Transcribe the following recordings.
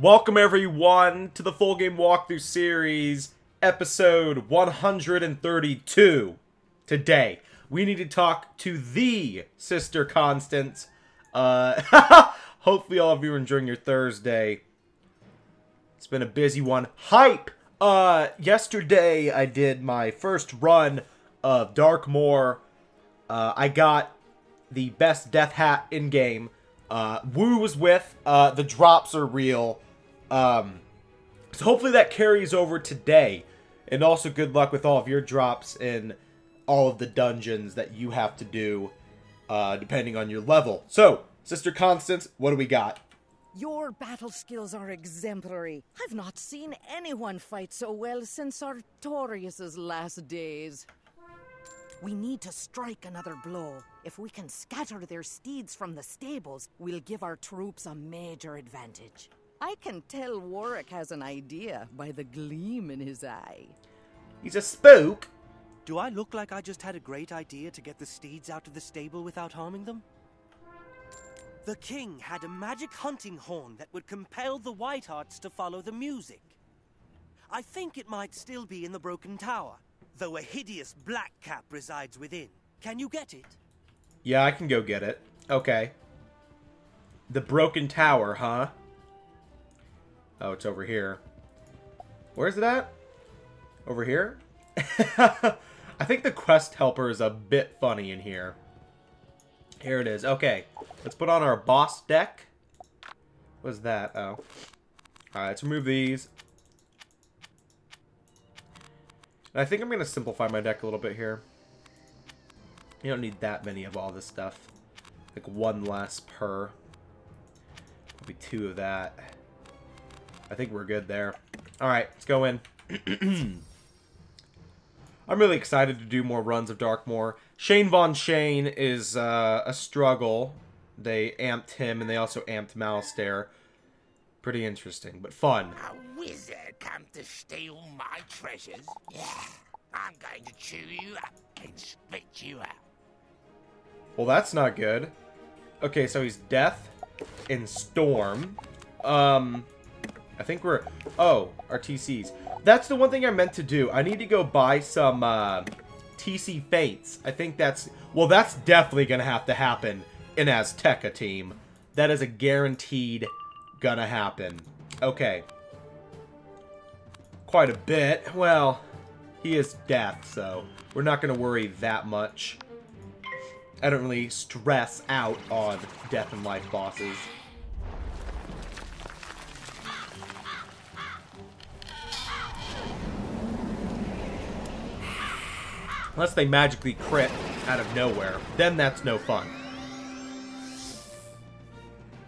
Welcome everyone to the full game walkthrough series, episode 132. Today, we need to talk to the Sister Constance. Uh, hopefully all of you are enjoying your Thursday. It's been a busy one. Hype! Uh, yesterday I did my first run of Darkmoor. Uh, I got the best death hat in game. Uh, Wu was with. Uh, the drops are real. Um, so hopefully that carries over today. And also good luck with all of your drops and all of the dungeons that you have to do, uh, depending on your level. So, Sister Constance, what do we got? Your battle skills are exemplary. I've not seen anyone fight so well since Artorius' last days. We need to strike another blow. If we can scatter their steeds from the stables, we'll give our troops a major advantage. I can tell Warwick has an idea by the gleam in his eye. He's a spook. Do I look like I just had a great idea to get the steeds out of the stable without harming them? The king had a magic hunting horn that would compel the Whitehearts to follow the music. I think it might still be in the Broken Tower, though a hideous black cap resides within. Can you get it? Yeah, I can go get it. Okay. The Broken Tower, huh? Oh, it's over here. Where's it at? Over here? I think the quest helper is a bit funny in here. Here it is. Okay, let's put on our boss deck. What's that? Oh. Alright, let's remove these. And I think I'm going to simplify my deck a little bit here. You don't need that many of all this stuff. Like one less per. Probably two of that. I think we're good there. Alright, let's go in. I'm really excited to do more runs of Darkmoor. Shane Von Shane is uh, a struggle. They amped him, and they also amped Malistaire. Pretty interesting, but fun. A wizard come to steal my treasures? Yeah, I'm going to chew you up and spit you out. Well, that's not good. Okay, so he's Death and Storm. Um, I think we're... Oh, our TCs. That's the one thing I meant to do. I need to go buy some uh, TC Fates. I think that's... Well, that's definitely going to have to happen in Azteca team. That is a guaranteed gonna happen. Okay. Quite a bit. Well, he is death, so we're not going to worry that much. I don't really stress out on death and life bosses. Unless they magically crit out of nowhere. Then that's no fun.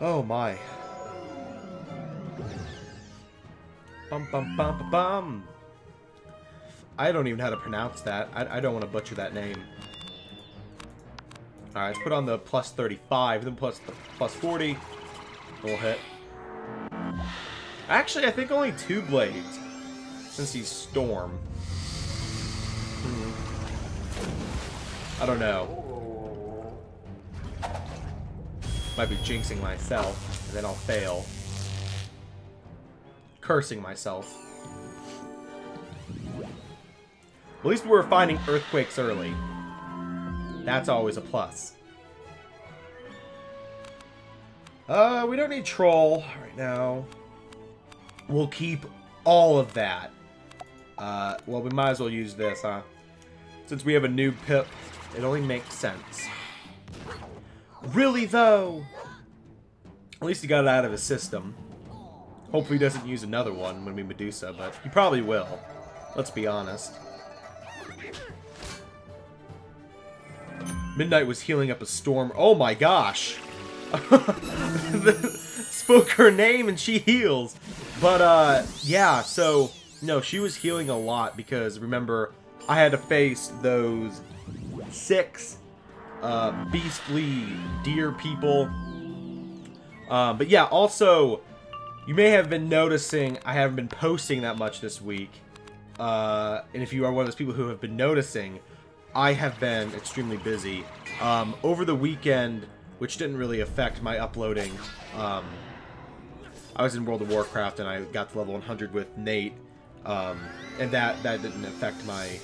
Oh my. Bum bum bum bum bum. I don't even know how to pronounce that. I, I don't want to butcher that name. Alright, let's put on the plus 35, then plus, plus 40. We'll hit. Actually, I think only two blades. Since he's Storm. I don't know. Might be jinxing myself, and then I'll fail. Cursing myself. At least we're finding earthquakes early. That's always a plus. Uh, we don't need Troll right now. We'll keep all of that. Uh, well, we might as well use this, huh? Since we have a new pip, it only makes sense. Really, though? At least he got it out of his system. Hopefully he doesn't use another one when we Medusa, but he probably will. Let's be honest. Midnight was healing up a storm. Oh my gosh! Spoke her name and she heals. But, uh, yeah, so, no, she was healing a lot because, remember, I had to face those six uh, beastly deer people. Um, but yeah, also, you may have been noticing I haven't been posting that much this week. Uh, and if you are one of those people who have been noticing, I have been extremely busy. Um, over the weekend, which didn't really affect my uploading, um, I was in World of Warcraft and I got to level 100 with Nate, um, and that that didn't affect my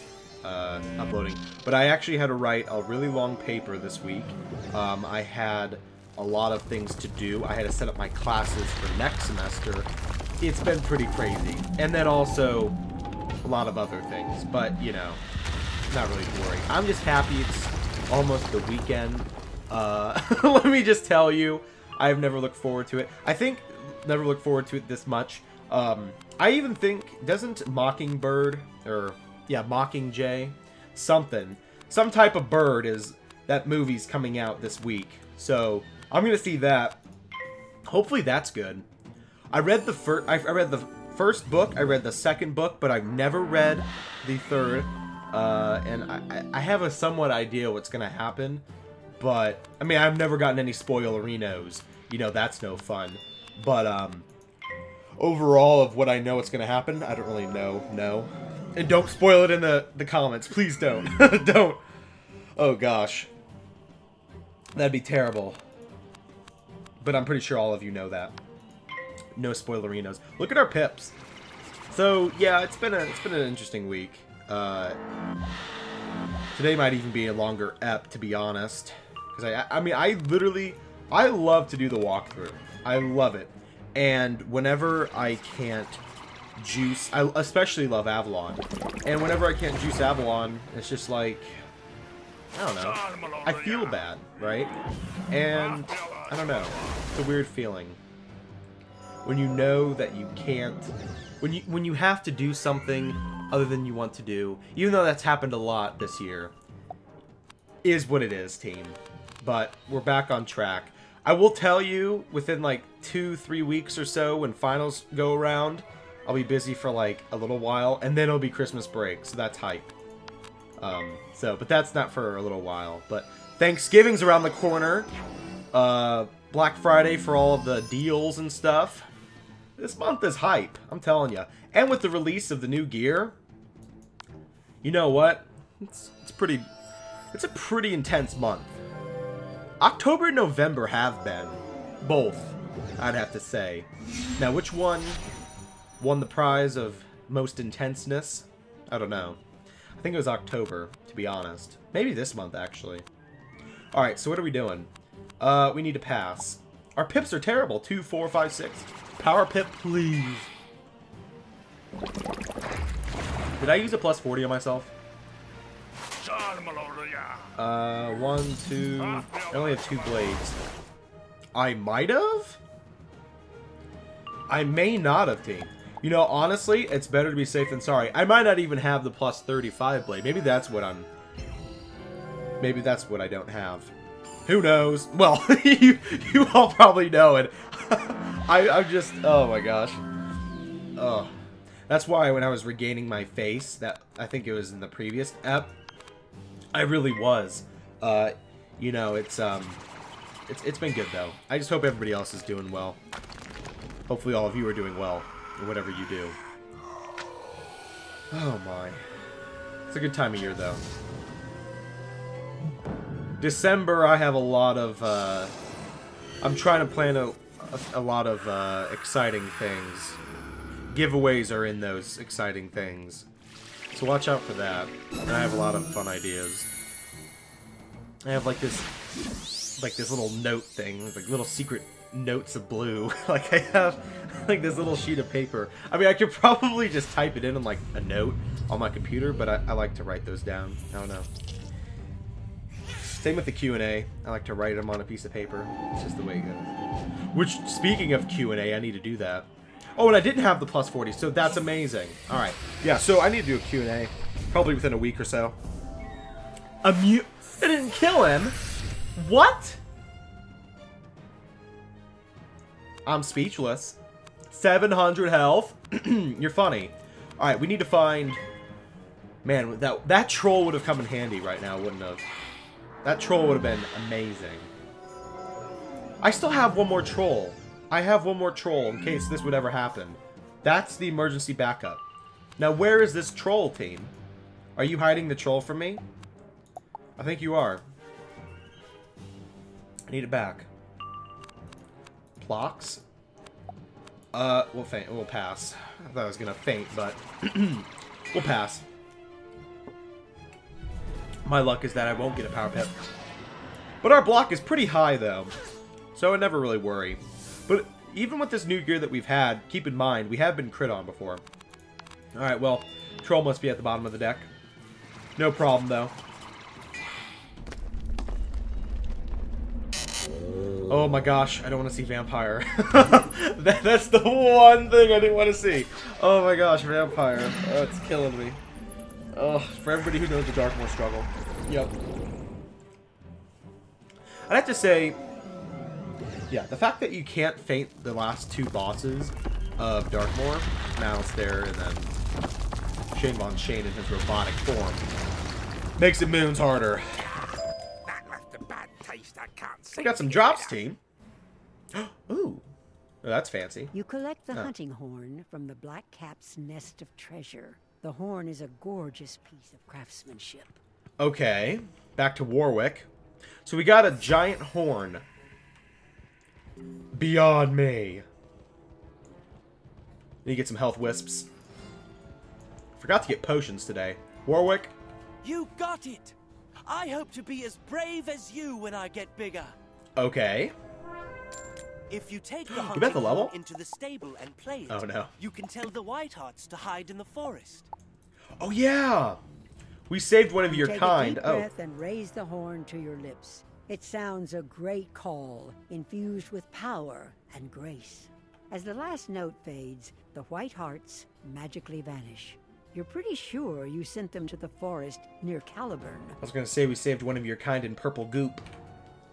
uh, uploading. But I actually had to write a really long paper this week. Um, I had a lot of things to do. I had to set up my classes for next semester. It's been pretty crazy, and then also a lot of other things. But you know, not really to worry. I'm just happy it's almost the weekend. Uh, let me just tell you, I've never looked forward to it. I think never looked forward to it this much. Um, I even think doesn't Mockingbird or yeah Mockingjay something some type of bird is that movie's coming out this week. So I'm gonna see that. Hopefully that's good. I read the first. I read the first book. I read the second book, but I've never read the third. Uh, and I, I have a somewhat idea what's gonna happen, but I mean I've never gotten any spoilerinos. You know that's no fun. But um, overall of what I know what's gonna happen, I don't really know. No, and don't spoil it in the the comments, please don't. don't. Oh gosh, that'd be terrible. But I'm pretty sure all of you know that. No spoilerinos. Look at our pips. So yeah, it's been a it's been an interesting week. Uh, today might even be a longer ep, to be honest. Because I I mean I literally I love to do the walkthrough. I love it. And whenever I can't juice, I especially love Avalon. And whenever I can't juice Avalon, it's just like I don't know. I feel bad, right? And I don't know. It's a weird feeling when you know that you can't when you when you have to do something other than you want to do even though that's happened a lot this year is what it is team but we're back on track i will tell you within like two three weeks or so when finals go around i'll be busy for like a little while and then it'll be christmas break so that's hype um so but that's not for a little while but thanksgiving's around the corner uh black friday for all of the deals and stuff this month is hype, I'm telling you. And with the release of the new gear, you know what? It's, it's pretty... It's a pretty intense month. October and November have been. Both, I'd have to say. Now, which one won the prize of most intenseness? I don't know. I think it was October, to be honest. Maybe this month, actually. Alright, so what are we doing? Uh, we need to pass. Our pips are terrible. Two, four, five, six. Power pip, please. Did I use a plus 40 on myself? Uh, one, two... I only have two blades. I might have? I may not have, team. You know, honestly, it's better to be safe than sorry. I might not even have the plus 35 blade. Maybe that's what I'm... Maybe that's what I don't have. Who knows? Well, you, you all probably know it. I, I'm just, oh my gosh. Oh. That's why when I was regaining my face, that I think it was in the previous ep, I really was. Uh, you know, it's, um, it's, it's been good though. I just hope everybody else is doing well. Hopefully all of you are doing well, whatever you do. Oh my. It's a good time of year though. December, I have a lot of, uh, I'm trying to plan a, a, a lot of, uh, exciting things. Giveaways are in those exciting things. So watch out for that. And I have a lot of fun ideas. I have, like, this, like, this little note thing, like little secret notes of blue. like, I have, like, this little sheet of paper. I mean, I could probably just type it in on, like, a note on my computer, but I, I like to write those down. I don't know. Same with the Q&A. I like to write them on a piece of paper. It's just the way it goes. Which, speaking of Q&A, I need to do that. Oh, and I didn't have the plus 40, so that's amazing. Alright. Yeah, so I need to do a Q&A. Probably within a week or so. A mute... It didn't kill him? What? I'm speechless. 700 health? You're funny. Alright, we need to find... Man, that, that troll would have come in handy right now, wouldn't have? That troll would have been amazing. I still have one more troll. I have one more troll in case this would ever happen. That's the emergency backup. Now, where is this troll team? Are you hiding the troll from me? I think you are. I need it back. Plox? Uh, we'll feint. We'll pass. I thought I was gonna faint, but we'll pass. My luck is that I won't get a power pip. But our block is pretty high, though, so I never really worry. But even with this new gear that we've had, keep in mind, we have been crit on before. Alright, well, Troll must be at the bottom of the deck. No problem, though. Oh my gosh, I don't want to see Vampire. that, that's the one thing I didn't want to see. Oh my gosh, Vampire. Oh, it's killing me. Oh, for everybody who knows the Darkmoor struggle. Yep. I'd have to say, yeah, the fact that you can't feint the last two bosses of Darkmoor, Malistaire and then Shane Von Shane in his robotic form, makes it moons harder. We got some drops, team. Ooh. Oh, that's fancy. You collect the Oh. hunting horn from the Black Cap's nest of treasure. The horn is a gorgeous piece of craftsmanship. Okay. Back to Warwick. So we got a giant horn. Beyond me. Need to get some health wisps. Forgot to get potions today. Warwick, You got it! I hope to be as brave as you when I get bigger. Okay. If you take the bet hunting the level? into the stable and play it, Oh, no. you can tell the Whitehearts to hide in the forest. Oh yeah. We saved one of your Take kind. a deep Oh. breath and raise the horn to your lips. It sounds a great call, infused with power and grace. As the last note fades, the white hearts magically vanish. You're pretty sure you sent them to the forest near Caliburn. I was gonna say we saved one of your kind in purple goop.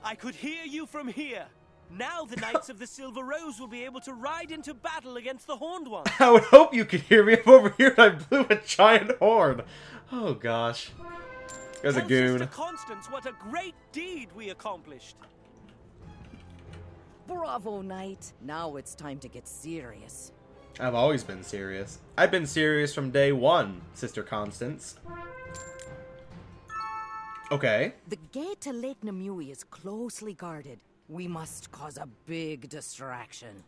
I could hear you from here. Now the Knights of the Silver Rose will be able to ride into battle against the Horned One. I would hope you could hear me. I'm over here and I blew a giant horn. Oh gosh. There's a oh, goon. Sister Constance what a great deed we accomplished. Bravo, Knight. Now it's time to get serious. I've always been serious. I've been serious from day one, Sister Constance. Okay. The gate to Lake Namui is closely guarded. We must cause a big distraction.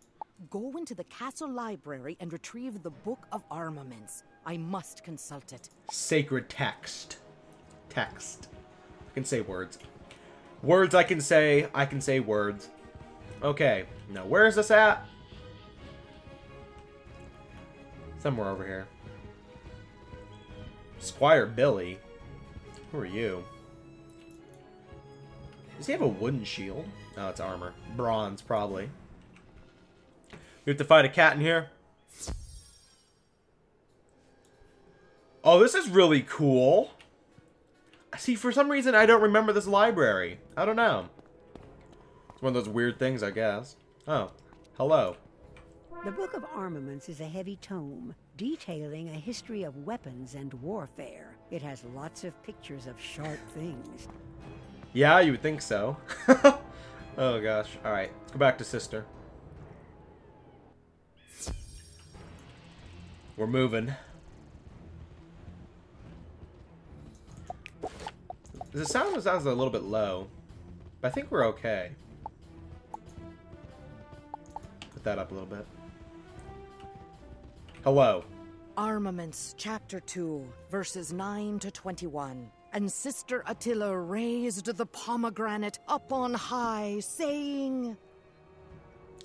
Go into the castle library and retrieve the Book of Armaments. I must consult it. Sacred text. Text. I can say words. Words I can say. I can say words. Okay. Now, where is this at? Somewhere over here. Squire Billy. Who are you? Does he have a wooden shield? Oh, it's armor. Bronze, probably. We have to fight a cat in here? Oh, this is really cool. See, for some reason, I don't remember this library. I don't know. It's one of those weird things, I guess. Oh, hello. The Book of Armaments is a heavy tome detailing a history of weapons and warfare. It has lots of pictures of sharp things. Yeah, you would think so. oh, gosh. Alright, let's go back to Sister. We're moving. The sound sounds a little bit low, but I think we're okay. Put that up a little bit. Hello. Armaments, Chapter 2, verses 9 to 21. And Sister Attila raised the pomegranate up on high, saying,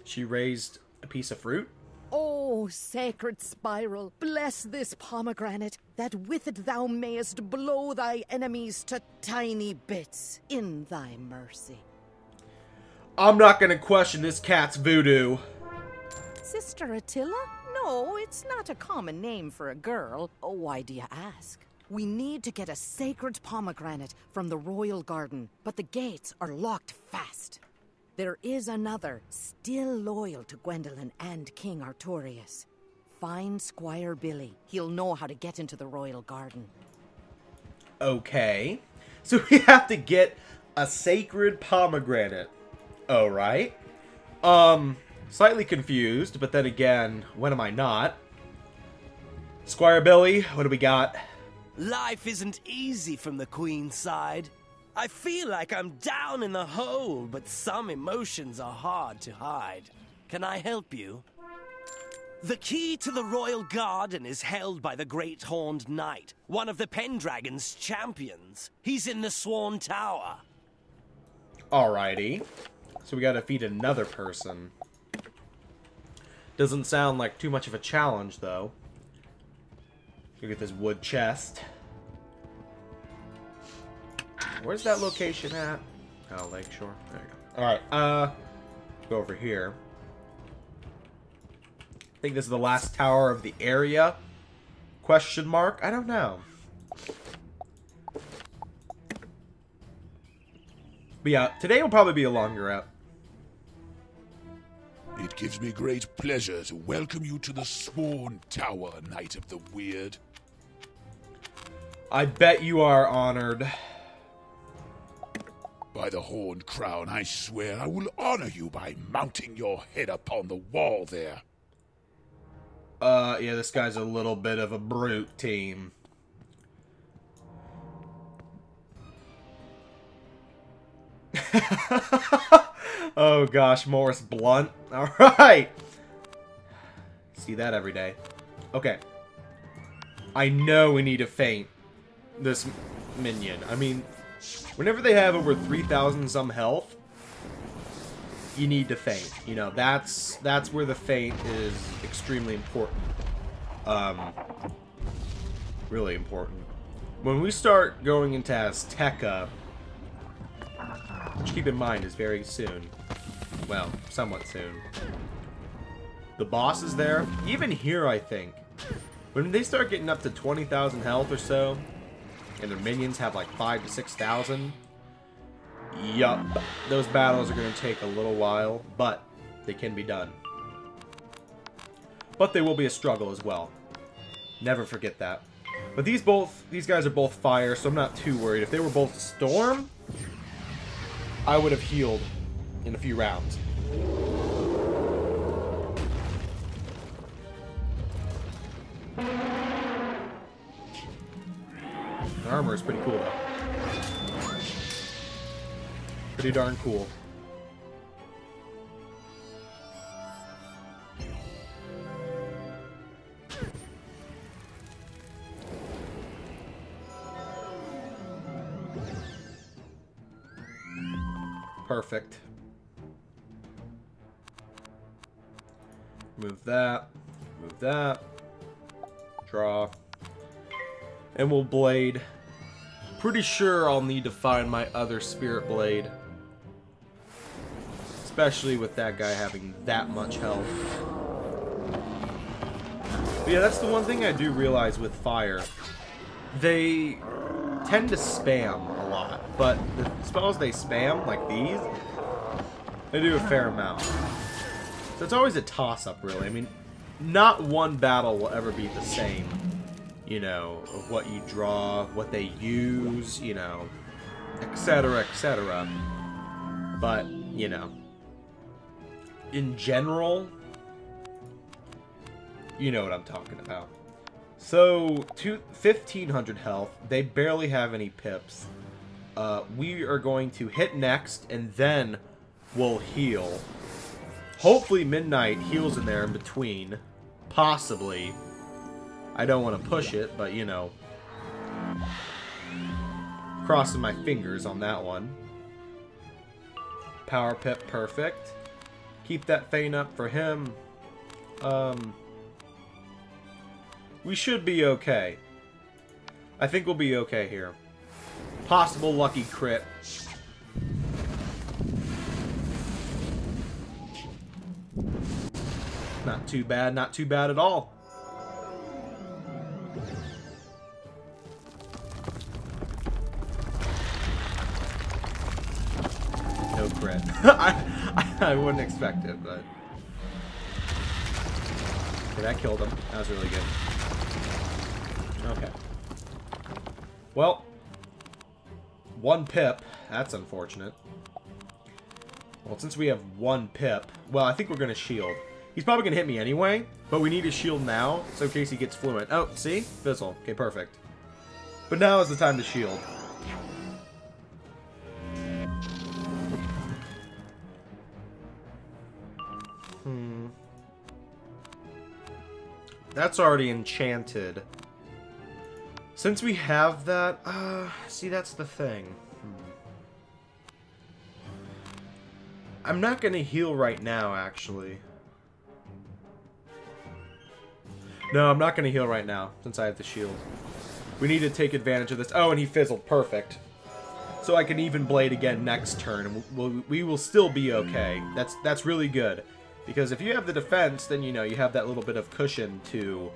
She raised a piece of fruit. Oh, sacred spiral, bless this pomegranate, that with it thou mayest blow thy enemies to tiny bits in thy mercy. I'm not gonna question this cat's voodoo. Sister Attila? No, it's not a common name for a girl. Oh, why do you ask? We need to get a sacred pomegranate from the royal garden, but the gates are locked fast. There is another, still loyal to Gwendolyn and King Artorius. Find Squire Billy. He'll know how to get into the royal garden. Okay. So we have to get a sacred pomegranate. All right. Um, slightly confused, but then again, when am I not? Squire Billy, what do we got? Life isn't easy from the Queen's side. I feel like I'm down in the hole, but some emotions are hard to hide. Can I help you? The key to the royal garden is held by the Great Horned Knight, one of the Pendragon's champions. He's in the Sworn Tower. Alrighty. So we gotta feed another person. Doesn't sound like too much of a challenge, though. Look get this wood chest. Where's that location at? Oh, Lakeshore. There you go. Alright, uh... Go over here. I think this is the last tower of the area. Question mark? I don't know. But yeah, today will probably be a longer ep. It gives me great pleasure to welcome you to the Sworn Tower, Knight of the Weird. I bet you are honored. By the Horned Crown, I swear I will honor you by mounting your head upon the wall there. Uh, yeah, this guy's a little bit of a brute team. oh gosh, Morris Blunt. Alright! See that every day. Okay. I know we need to feint this minion. I mean, whenever they have over 3,000 some health, you need to feint. You know, that's that's where the feint is extremely important. Um, really important. When we start going into Azteca, which keep in mind is very soon. Well, somewhat soon. The boss is there. Even here, I think. When they start getting up to 20,000 health or so, and their minions have like 5 to 6,000, yup, those battles are going to take a little while, but they can be done. But they will be a struggle as well. Never forget that. But these both, these guys are both fire, so I'm not too worried. If they were both storm, I would have healed in a few rounds. Armor is pretty cool, though. Pretty darn cool. Perfect. Move that. Move that. Draw. And we'll blade. Pretty sure I'll need to find my other spirit blade. Especially with that guy having that much health. But yeah, that's the one thing I do realize with fire. They tend to spam a lot, but the spells they spam, like these, they do a fair amount. So it's always a toss-up, really. I mean, not one battle will ever be the same, you know, what you draw, what they use, you know, etc., etc. But, you know, in general, you know what I'm talking about. So, two, 1500 health. They barely have any pips. Uh, we are going to hit next, and then we'll heal. Hopefully Midnight heals in there in between. Possibly. I don't want to push it, but, you know. Crossing my fingers on that one. Power Pip, perfect. Keep that Feint up for him. Um... We should be okay. I think we'll be okay here. Possible lucky crit. Not too bad, not too bad at all. I, I wouldn't expect it, but... Okay, that killed him. That was really good. Okay. Well, one pip. That's unfortunate. Well, since we have one pip, well, I think we're going to shield. He's probably going to hit me anyway, but we need to shield now, so in case he gets fluent. Oh, see? Fizzle. Okay, perfect. But now is the time to shield. That's already enchanted. Since we have that, uh, see, that's the thing. Hmm. I'm not gonna heal right now, actually. No, I'm not gonna heal right now, since I have the shield. We need to take advantage of this. Oh, and he fizzled. Perfect. So I can even blade again next turn, and we'll, we will still be okay. That's that's really good. Because if you have the defense, then, you know, you have that little bit of cushion to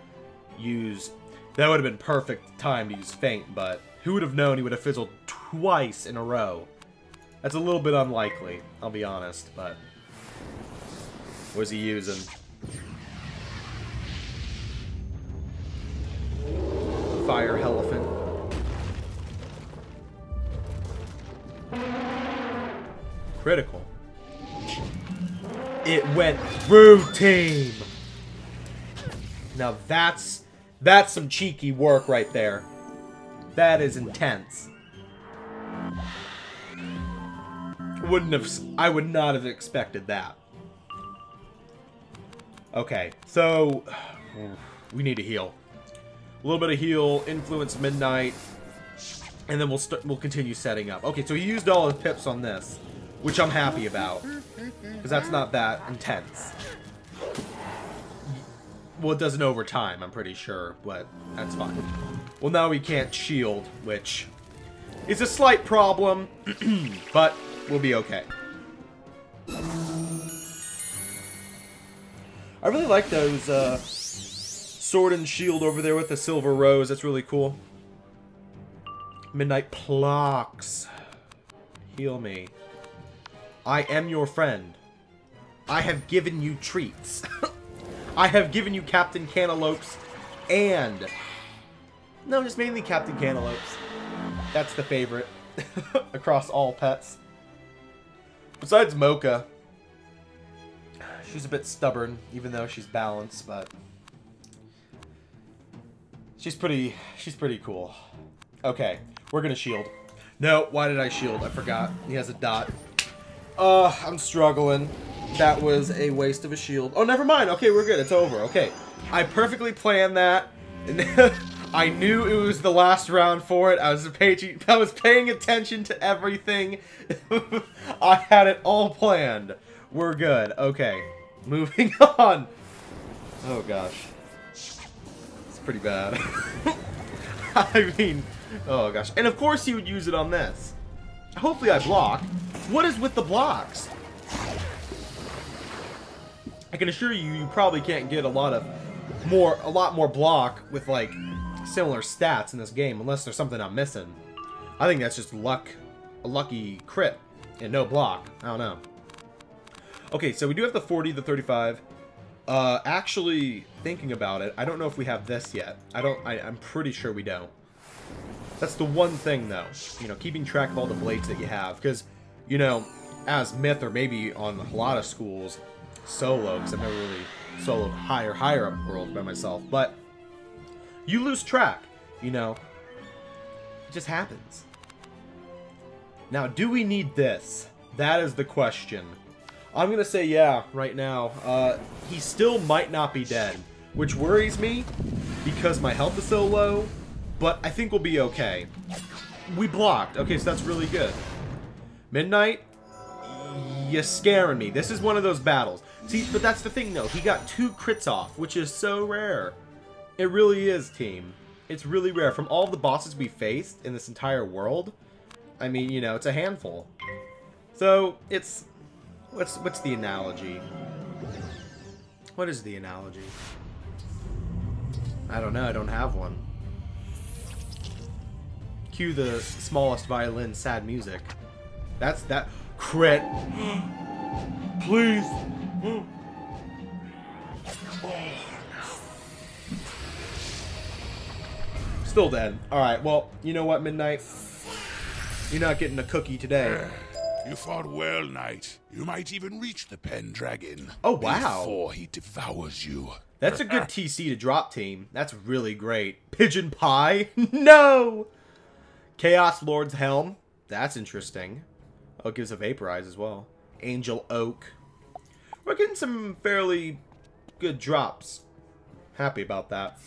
use. That would have been perfect time to use Feint, but who would have known he would have fizzled twice in a row? That's a little bit unlikely, I'll be honest, but... Was he using? Fire Elephant. Critical. It went through team. Now that's that's some cheeky work right there. That is intense. Wouldn't have I would not have expected that. Okay, so we need to heal. A little bit of heal, influence midnight, and then we'll start. We'll continue setting up. Okay, so he used all his pips on this, which I'm happy about, because that's not that intense. Well, it doesn't over time, I'm pretty sure, but that's fine. Well, now we can't shield, which is a slight problem, but we'll be okay. I really like those uh, sword and shield over there with the silver rose. That's really cool. Midnight Plocks. Heal me. I am your friend. I have given you treats. I have given you Captain Cantaloupes and... No, just mainly Captain Cantaloupes. That's the favorite across all pets. Besides Mocha. She's a bit stubborn, even though she's balanced, but... She's pretty... She's pretty cool. Okay, we're gonna shield. No, why did I shield? I forgot. He has a dot. Uh, I'm struggling. That was a waste of a shield. Oh, never mind. Okay, we're good. It's over. Okay. I perfectly planned that. I knew it was the last round for it. I was paying, I was paying attention to everything. I had it all planned. We're good. Okay. Moving on. Oh, gosh. It's pretty bad. I mean, oh, gosh. And, of course, he would use it on this. Hopefully I block. What is with the blocks? I can assure you, you probably can't get a lot of more, a lot more block with like similar stats in this game, unless there's something I'm missing. I think that's just luck, a lucky crit and no block. I don't know. Okay, so we do have the 40, the 35. Uh, actually, thinking about it, I don't know if we have this yet. I don't. I, I'm pretty sure we don't. That's the one thing, though. You know, keeping track of all the blades that you have, because you know, as Myth or maybe on a lot of schools, solo, because I've never really soloed higher, higher up world by myself, but you lose track, you know. It just happens. Now, do we need this? That is the question. I'm going to say yeah right now. Uh, he still might not be dead, which worries me because my health is so low, but I think we'll be okay. We blocked. Okay, so that's really good. Midnight, you're scaring me. This is one of those battles. See, but that's the thing, though. He got two crits off, which is so rare. It really is, team. It's really rare. From all the bosses we faced in this entire world, I mean, you know, it's a handful. So, it's... What's, what's the analogy? What is the analogy? I don't know. I don't have one. Cue the smallest violin sad music. That's that crit. Please. Still dead. Alright, well, you know what, Midnight? You're not getting a cookie today. You fought well, Knight. You might even reach the Pendragon. Oh, wow. Before he devours you. That's a good TC to drop team. That's really great. Pigeon Pie? no! Chaos Lord's Helm. That's interesting. Oh, it gives a Vaporize as well. Angel Oak. We're getting some fairly good drops. Happy about that.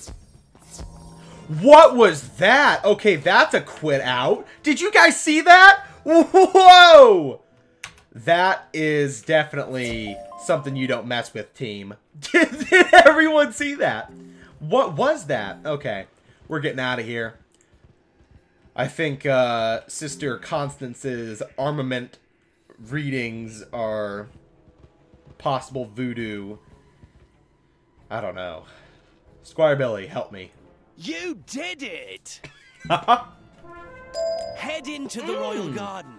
What was that? Okay, that's a quit out. Did you guys see that? Whoa! That is definitely something you don't mess with, team. Did, did everyone see that? What was that? Okay, we're getting out of here. I think uh, Sister Constance's armament readings are possible voodoo. I don't know. Squire Billy, help me. You did it! Head into the royal garden.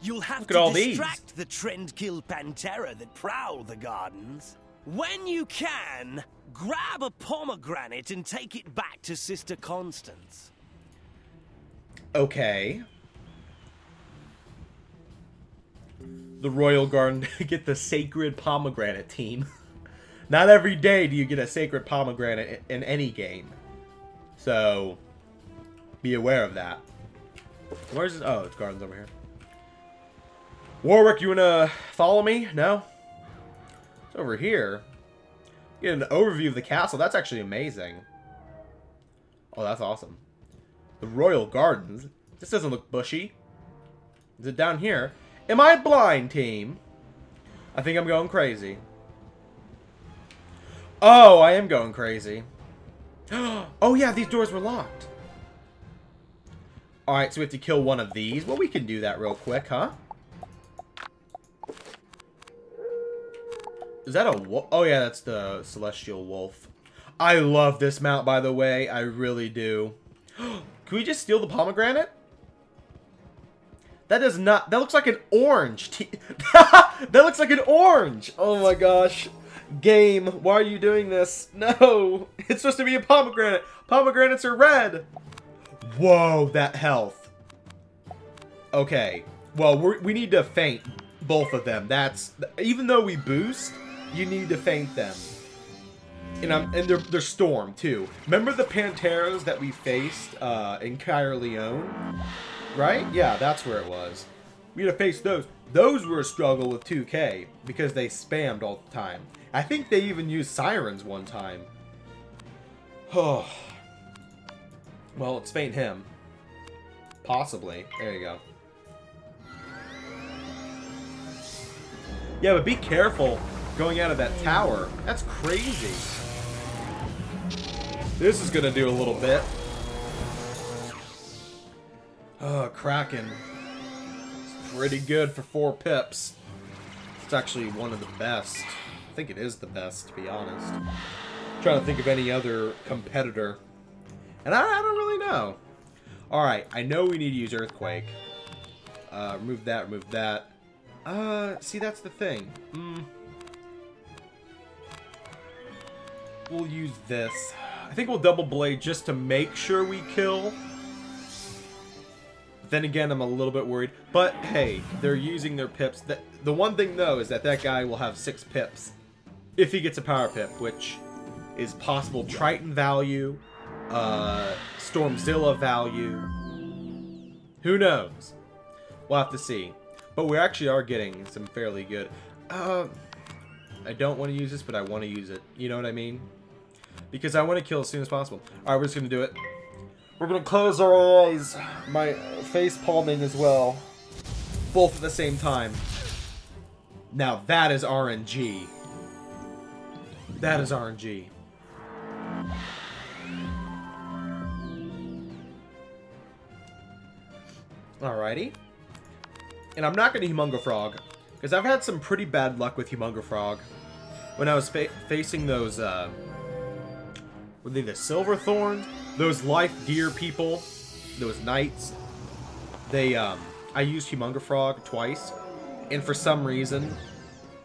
You'll have. Look to all these. distract the trend-kill Pantera that prowl the gardens. When you can, grab a pomegranate and take it back to Sister Constance. Okay. The Royal Garden get the sacred pomegranate team. Not every day do you get a sacred pomegranate in any game. So, be aware of that. Where's it? Oh, it's gardens over here. Warwick, you wanna follow me? No? It's over here. Get an overview of the castle. That's actually amazing. Oh, that's awesome. The Royal Gardens. This doesn't look bushy. Is it down here? Am I blind, team? I think I'm going crazy. Oh, I am going crazy. Oh, yeah, these doors were locked. Alright, so we have to kill one of these. Well, we can do that real quick, huh? Is that a wolf? Oh, yeah, that's the Celestial Wolf. I love this mount, by the way. I really do. Can we just steal the pomegranate? That does not... That looks like an orange. That looks like an orange. Oh my gosh. Game, why are you doing this? No. It's supposed to be a pomegranate. Pomegranates are red. Whoa, that health. Okay. Well, we need to feint both of them. That's... Even though we boost, you need to feint them. And I'm and they're they're storm too. Remember the Panteras that we faced uh, in Cairo Leone? Right? Yeah, that's where it was. We had to face those. Those were a struggle with 2K because they spammed all the time. I think they even used sirens one time. Oh. well, let's feint him. Possibly. There you go. Yeah, but be careful going out of that tower. That's crazy. This is gonna do a little bit. Oh, Kraken. It's pretty good for four pips. It's actually one of the best. I think it is the best, to be honest. trying to think of any other competitor. And I, I don't really know. Alright, I know we need to use Earthquake. Uh, remove that, remove that. Uh, see, that's the thing. Hmm. We'll use this. I think we'll double blade just to make sure we kill. Then again, I'm a little bit worried. But hey, they're using their pips. The, the one thing though is that that guy will have six pips if he gets a power pip, which is possible Triton value, uh, Stormzilla value. Who knows? We'll have to see. But we actually are getting some fairly good. Uh, I don't want to use this, but I want to use it. You know what I mean? Because I want to kill as soon as possible. Alright, we're just going to do it. We're going to close our eyes. My face palming as well. Both at the same time. Now that is RNG. That is RNG. Alrighty. And I'm not going to Humungo Frog. Because I've had some pretty bad luck with Humungo Frog. When I was fa facing those, uh... Were they the Silver Thorns? Those Life Deer people. Those Knights. They, um... I used Humungo Frog twice. And for some reason,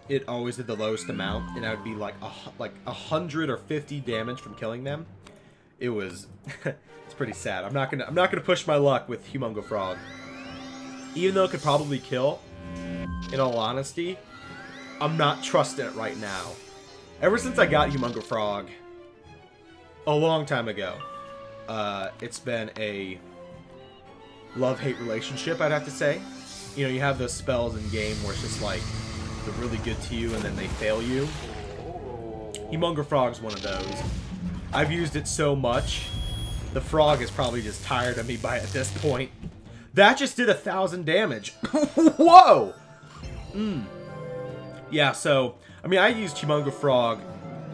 it always did the lowest amount. And I would be like a, like 100 or 50 damage from killing them. It was... it's pretty sad. I'm not gonna I'm not gonna push my luck with Humungo Frog. Even though it could probably kill, in all honesty, I'm not trusting it right now. Ever since I got Humungo Frog, a long time ago, uh, it's been a love-hate relationship, I'd have to say. You know, you have those spells in game where it's just like, they're really good to you and then they fail you. Humungo Frog's one of those. I've used it so much. The frog is probably just tired of me by at this point. That just did a thousand damage. Whoa! Mm. Yeah, so, I mean, I used Humungo Frog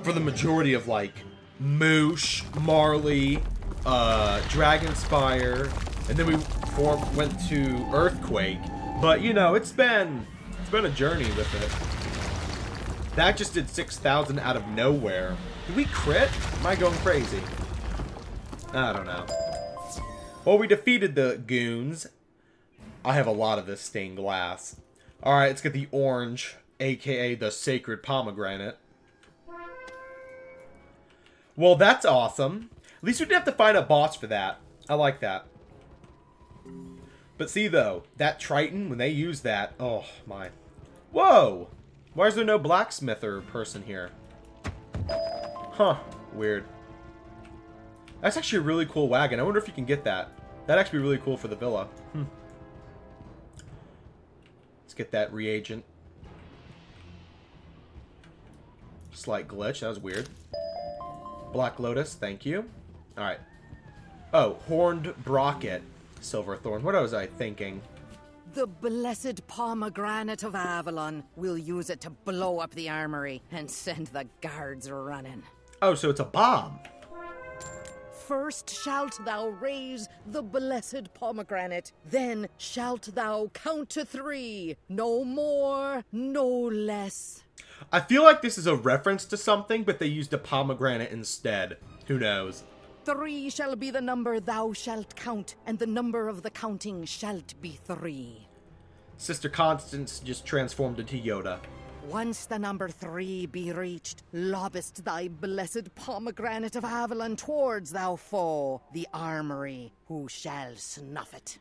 for the majority of, like, Moosh, Marley, uh, Dragonspire, and then we form, went to Earthquake. But, you know, it's been, it's been a journey with it. That just did 6,000 out of nowhere. Did we crit? Am I going crazy? I don't know. Well, we defeated the goons. I have a lot of this stained glass. Alright, let's get the orange, aka the sacred pomegranate. Well, that's awesome. At least we didn't have to find a boss for that. I like that. But see, though, that Triton, when they use that... Oh, my. Whoa! Why is there no blacksmith or person here? Huh. Weird. That's actually a really cool wagon. I wonder if you can get that. That'd actually be really cool for the villa. Hmm. Let's get that reagent. Slight glitch. That was weird. Black Lotus. Thank you. Alright. Oh, Horned Brocket. Silverthorn. What was I thinking? The blessed pomegranate of Avalon. We'll use it to blow up the armory and send the guards running. Oh, so it's a bomb. First shalt thou raise the blessed pomegranate, then shalt thou count to three. No more, no less. I feel like this is a reference to something, but they used a pomegranate instead. Who knows? Three shall be the number thou shalt count, and the number of the counting shalt be three. Sister Constance just transformed into Yoda. Once the number three be reached, lobbest thy blessed pomegranate of Avalon towards thou foe, the armory, who shall snuff it.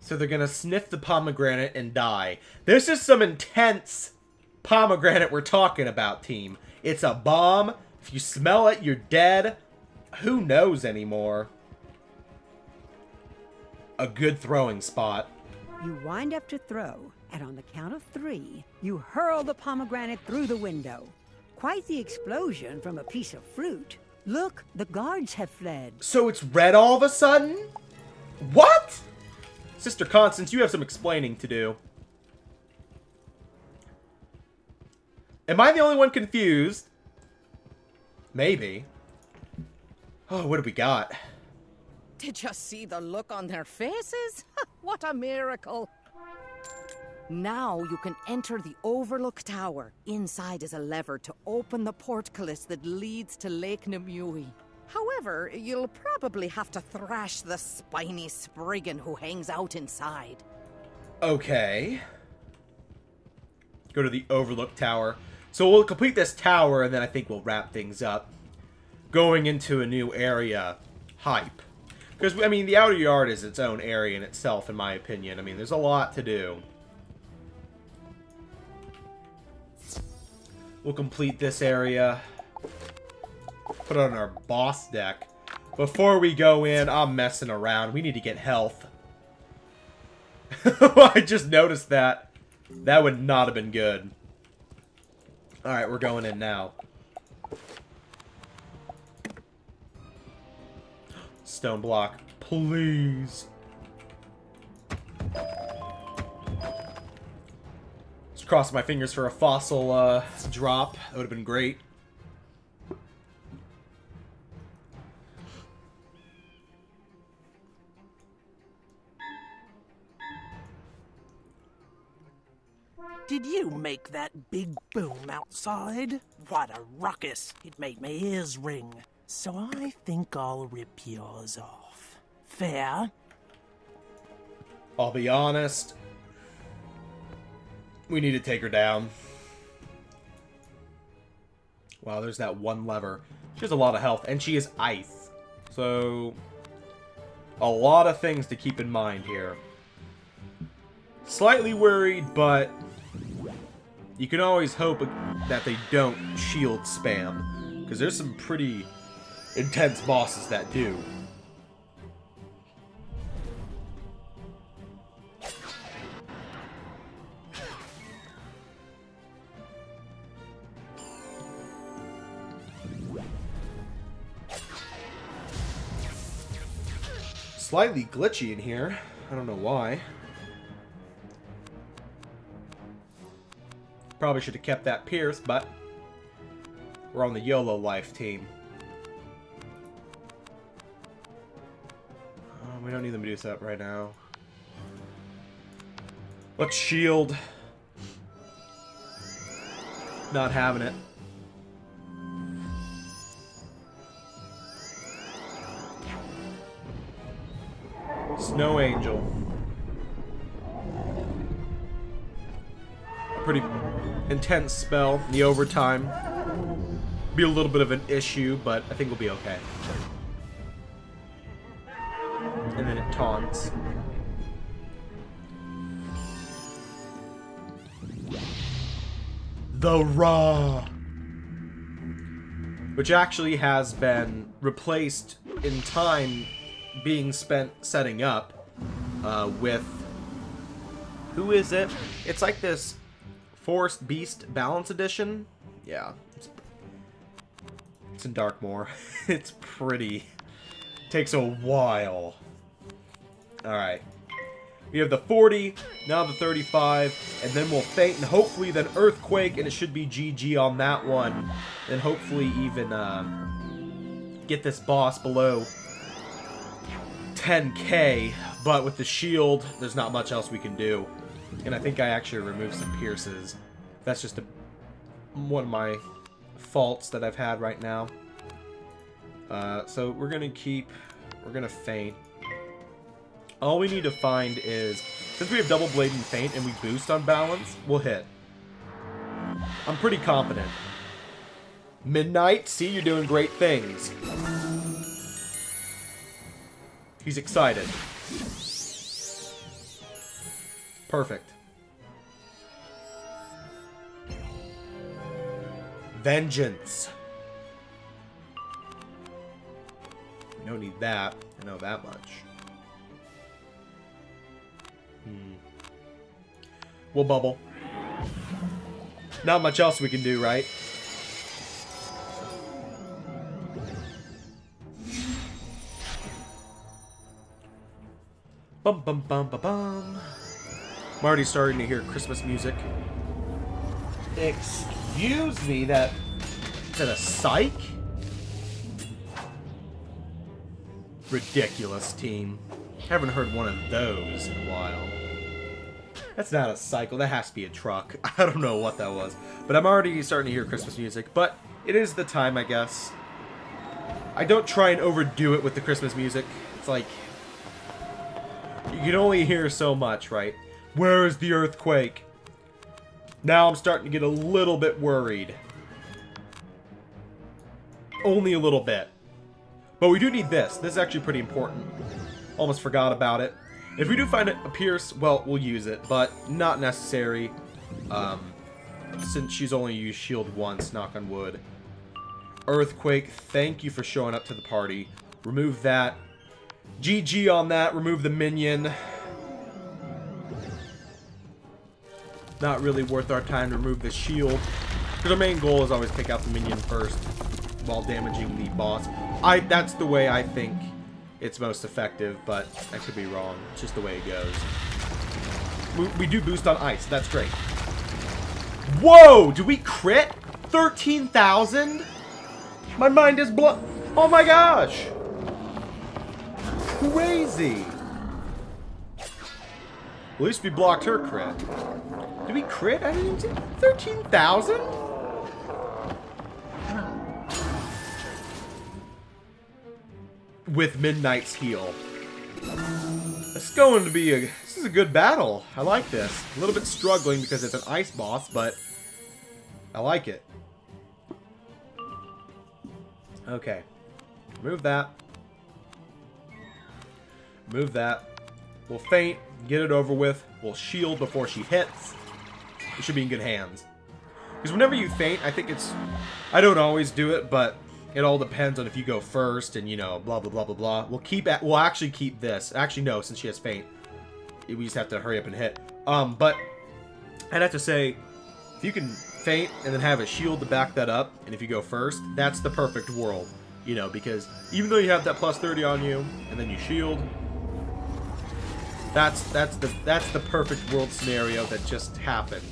So they're gonna sniff the pomegranate and die. This is some intense pomegranate we're talking about, team. It's a bomb. If you smell it, you're dead. Who knows anymore? A good throwing spot. You wind up to throw, and on the count of three, you hurl the pomegranate through the window. Quite the explosion from a piece of fruit. Look, the guards have fled. So it's red all of a sudden? What? Sister Constance, you have some explaining to do. Am I the only one confused? Maybe. Oh, what do we got? Did you see the look on their faces? what a miracle! Now you can enter the Overlook Tower. Inside is a lever to open the portcullis that leads to Lake Nimue. However, you'll probably have to thrash the spiny Spriggan who hangs out inside. Okay. Go to the Overlook Tower. So we'll complete this tower, and then I think we'll wrap things up. Going into a new area. Hype. Because, I mean, the Outer Yard is its own area in itself, in my opinion. I mean, there's a lot to do. We'll complete this area. Put on our boss deck. Before we go in, I'm messing around. We need to get health. I just noticed that. That would not have been good. Alright, we're going in now. Stone block, please. Just cross my fingers for a fossil uh, drop. That would have been great. Make that big boom outside? What a ruckus! It made my ears ring. So I think I'll rip yours off. Fair? I'll be honest. We need to take her down. Wow, there's that one lever. She has a lot of health, and she is ice. So, a lot of things to keep in mind here. Slightly worried, but you can always hope that they don't shield spam, because there's some pretty intense bosses that do. Slightly glitchy in here. I don't know why. Probably should have kept that Pierce, but we're on the YOLO life team. Oh, we don't need the Medusa up right now. Let's shield. Not having it. Snow Angel. Pretty intense spell. The overtime. Be a little bit of an issue, but I think we'll be okay. And then it taunts. The Raw! Which actually has been replaced in time being spent setting up uh, with who is it? It's like this Forest Beast Balance Edition. Yeah, it's, it's in Darkmoor. it's pretty. Takes a while. All right. We have the 40, now the 35, and then we'll feint, and hopefully then Earthquake, and it should be GG on that one. And hopefully even uh, get this boss below 10k, but with the shield, there's not much else we can do. And I think I actually removed some pierces. That's just a, one of my faults that I've had right now. Uh, so we're going to keep... We're going to feint. All we need to find is... Since we have Double Blade and Feint and we boost on balance, we'll hit. I'm pretty confident. Midnight, see, you're doing great things. He's excited. Perfect. Vengeance. We don't need that. I know that much. Hmm. We'll bubble. Not much else we can do, right? Bum bum bum bum bum. I'm already starting to hear Christmas music. Excuse me, that is that a psych? Ridiculous team. Haven't heard one of those in a while. That's not a cycle, that has to be a truck. I don't know what that was. But I'm already starting to hear Christmas music, but it is the time, I guess. I don't try and overdo it with the Christmas music. It's like, you can only hear so much, right? Where is the earthquake? Now I'm starting to get a little bit worried. Only a little bit. But we do need this. This is actually pretty important. Almost forgot about it. If we do find a Pierce, well, we'll use it, but not necessary. Um, since she's only used shield once, knock on wood. Earthquake, thank you for showing up to the party. Remove that. GG on that. Remove the minion. Not really worth our time to remove the shield. Because our main goal is always take out the minion first while damaging the boss. I That's the way I think it's most effective, but I could be wrong. It's just the way it goes. We, we do boost on ice. That's great. Whoa! Do we crit? 13,000? My mind is blown. Oh my gosh! Crazy! At least we blocked her crit. Did we crit? I didn't see 13,000? With Midnight's heal. It's going to be a... This is a good battle. I like this. A little bit struggling because it's an ice boss, but... I like it. Okay. Move that. Move that. We'll feint, get it over with. We'll shield before she hits. We should be in good hands. Because whenever you feint, I think it's... I don't always do it, but it all depends on if you go first and, you know, blah, blah, blah, blah, blah. We'll keep... At, we'll actually keep this. Actually, no, since she has feint. We just have to hurry up and hit. Um, but I'd have to say, if you can feint and then have a shield to back that up, and if you go first, that's the perfect world. You know, because even though you have that plus 30 on you, and then you shield, That's that's the that's the perfect world scenario that just happened,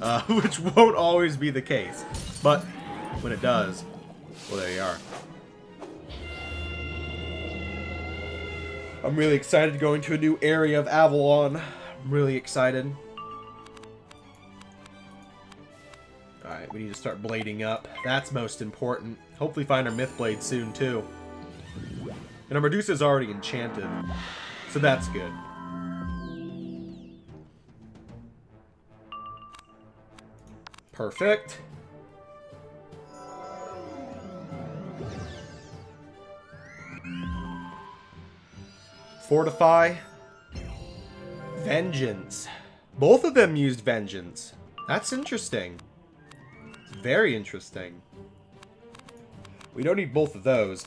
uh, which won't always be the case, but when it does, well, there you are. I'm really excited going to a new area of Avalon. I'm really excited. Alright, we need to start blading up. That's most important. Hopefully find our Myth Blade soon, too. And our Medusa's already enchanted. So that's good. Perfect. Fortify. Vengeance. Both of them used Vengeance. That's interesting. Very interesting. We don't need both of those.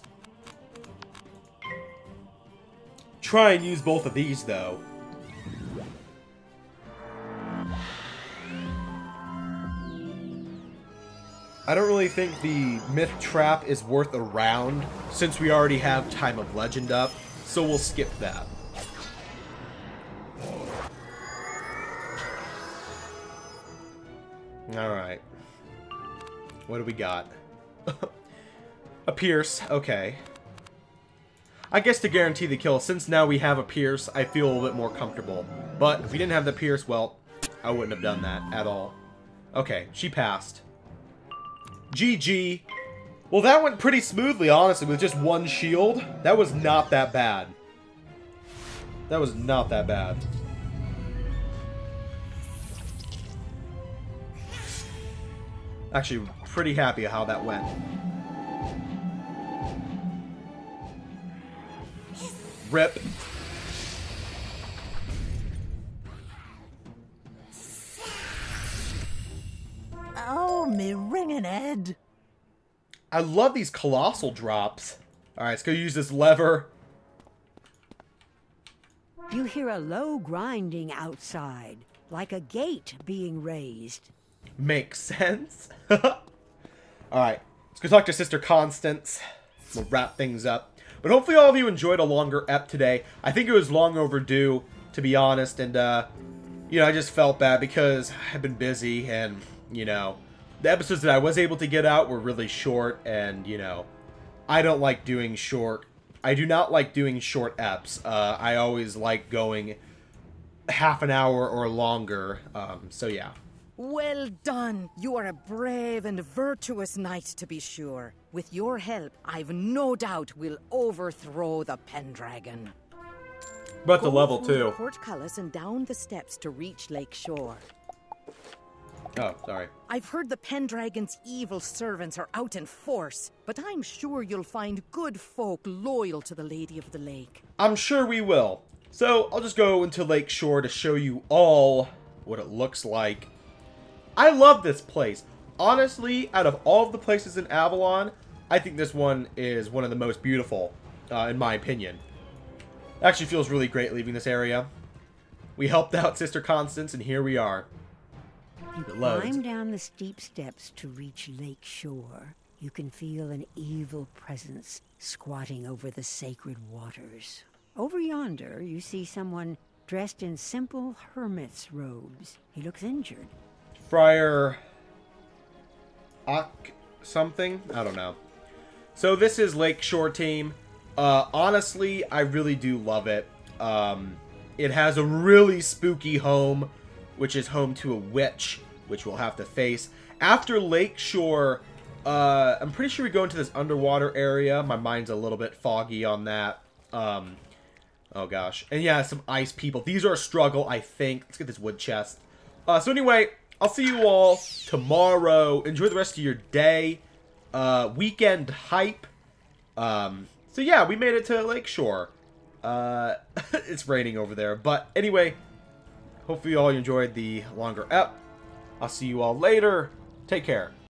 Try and use both of these, though. I don't really think the Myth Trap is worth a round, since we already have Time of Legend up, so we'll skip that. Alright. What do we got? a Pierce, okay. I guess to guarantee the kill, since now we have a Pierce, I feel a little bit more comfortable. But if we didn't have the Pierce, well, I wouldn't have done that at all. Okay, she passed. GG. Well, that went pretty smoothly, honestly, with just one shield. That was not that bad. That was not that bad. Actually, pretty happy how that went. Rip. I love these colossal drops. Alright, let's go use this lever. You hear a low grinding outside, like a gate being raised. Makes sense. Alright, let's go talk to Sister Constance. We'll wrap things up. But hopefully all of you enjoyed a longer ep today. I think it was long overdue, to be honest, and, uh, you know, I just felt bad because I've been busy and, you know, the episodes that I was able to get out were really short and, you know, I don't like doing short. I do not like doing short eps. Uh, I always like going half an hour or longer. Um, so yeah. Well done. You are a brave and virtuous knight, to be sure. With your help, I've no doubt we'll overthrow the Pendragon. But the Go level through two. the portcullis and down the steps to reach Lake Shore. Oh, sorry. I've heard the Pendragon's evil servants are out in force, but I'm sure you'll find good folk loyal to the Lady of the Lake. I'm sure we will. So I'll just go into Lake Shore to show you all what it looks like. I love this place. Honestly, out of all of the places in Avalon, I think this one is one of the most beautiful, uh, in my opinion. Actually feels really great leaving this area. We helped out Sister Constance, and here we are. You It loads. climb down the steep steps to reach Lake Shore. You can feel an evil presence squatting over the sacred waters. Over yonder, you see someone dressed in simple hermit's robes. He looks injured. Friar Ak something? I don't know. So this is Lakeshore Team. Uh, honestly, I really do love it. Um, it has a really spooky home, which is home to a witch, which we'll have to face. After Lakeshore, uh, I'm pretty sure we go into this underwater area. My mind's a little bit foggy on that. Um, oh gosh. And yeah, some ice people. These are a struggle, I think. Let's get this wood chest. Uh, so anyway, I'll see you all tomorrow. Enjoy the rest of your day. Uh, weekend hype. Um, so yeah, we made it to Lakeshore. Uh, it's raining over there. But anyway, hopefully you all enjoyed the longer ep. I'll see you all later. Take care.